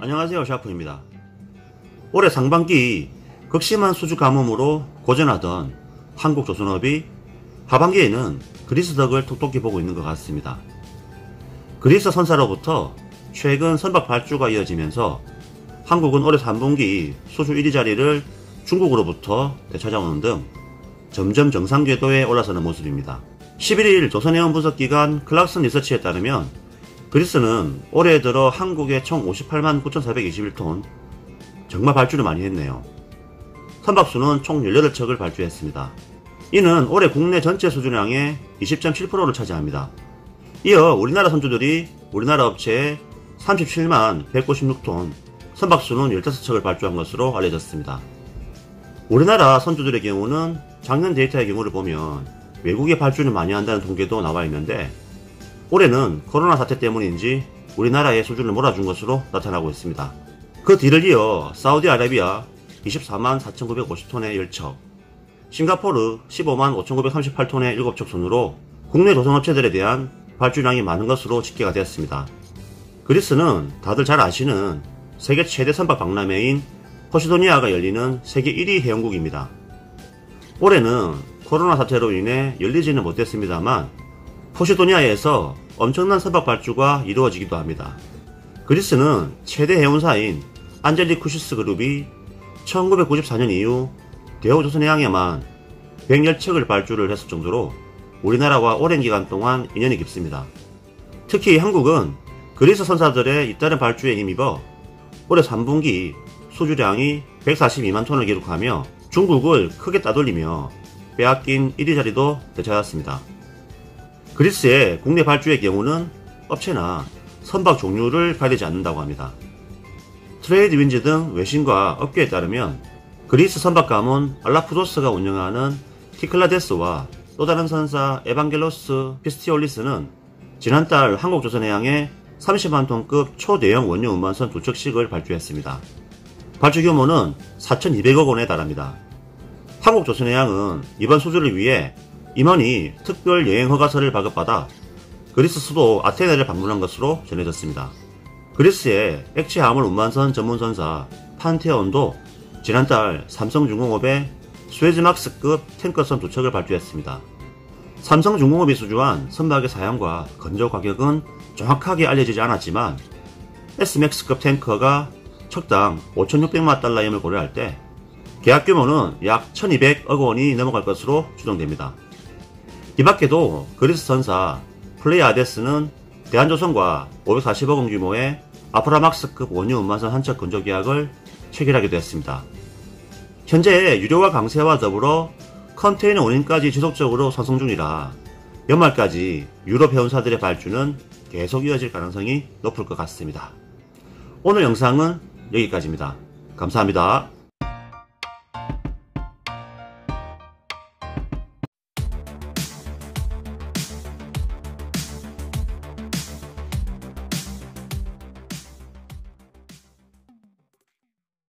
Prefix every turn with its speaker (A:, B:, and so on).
A: 안녕하세요 샤프입니다. 올해 상반기 극심한 수주 가뭄으로 고전하던 한국 조선업이 하반기에는 그리스 덕을 톡톡히 보고 있는 것 같습니다. 그리스 선사로부터 최근 선박 발주가 이어지면서 한국은 올해 3분기 수주 1위 자리를 중국으로부터 되찾아오는 등 점점 정상 궤도에 올라서는 모습입니다. 11일 조선해운 분석기관 클락슨 리서치에 따르면 그리스는 올해 들어 한국에 총 58만 9,421톤 정말 발주를 많이 했네요. 선박수는 총 18척을 발주했습니다. 이는 올해 국내 전체 수주량의 20.7%를 차지합니다. 이어 우리나라 선주들이 우리나라 업체에 37만 196톤 선박수는 15척을 발주한 것으로 알려졌습니다. 우리나라 선주들의 경우는 작년 데이터의 경우를 보면 외국에 발주를 많이 한다는 통계도 나와 있는데 올해는 코로나 사태 때문인지 우리나라의 수준을 몰아준 것으로 나타나고 있습니다. 그 뒤를 이어 사우디아라비아 24만 4,950톤의 10척, 싱가포르 15만 5,938톤의 7척 순으로 국내 조선업체들에 대한 발주량이 많은 것으로 집계가 되었습니다. 그리스는 다들 잘 아시는 세계 최대 선박 박람회인 포시도니아가 열리는 세계 1위 회원국입니다. 올해는 코로나 사태로 인해 열리지는 못했습니다만 포시도니아에서 엄청난 선박 발주가 이루어지기도 합니다. 그리스는 최대 해운사인 안젤리쿠시스 그룹이 1994년 이후 대우조선해양에만 110척을 발주를 했을 정도로 우리나라와 오랜 기간 동안 인연이 깊습니다. 특히 한국은 그리스 선사들의 잇따른 발주에 힘입어 올해 3분기 수주량이 142만 톤을 기록하며 중국을 크게 따돌리며 빼앗긴 1위 자리도 되찾았습니다. 그리스의 국내 발주의 경우는 업체나 선박 종류를 가리지 않는다고 합니다. 트레이드 윈즈 등 외신과 업계에 따르면 그리스 선박 가문 알라푸도스가 운영하는 키클라데스와 또 다른 선사 에반겔로스 피스티올리스는 지난달 한국조선해양에 30만 톤급 초대형 원유 운반선 두 척씩을 발주했습니다. 발주 규모는 4,200억 원에 달합니다. 한국조선해양은 이번 수주를 위해 임원이 특별 여행 허가서를 발급받아 그리스 수도 아테네를 방문한 것으로 전해졌습니다. 그리스의 액체 화물 운반선 전문선사 판테온도 지난달 삼성중공업에 스웨즈막스급 탱커선 두 척을 발주했습니다. 삼성중공업이 수주한 선박의 사양과 건조 가격은 정확하게 알려지지 않았지만 S맥스급 탱커가 척당 5,600만 달러임을 고려할 때 계약 규모는 약 1,200억 원이 넘어갈 것으로 추정됩니다. 이 밖에도 그리스 선사 플레이아데스는 대한조선과 540억 원 규모의 아프라막스급 원유 운반선 한척 건조 계약을 체결하기도 했습니다. 현재 유료화 강세와 더불어 컨테이너 운임까지 지속적으로 상승 중이라 연말까지 유럽 회원사들의 발주는 계속 이어질 가능성이 높을 것 같습니다. 오늘 영상은 여기까지입니다. 감사합니다.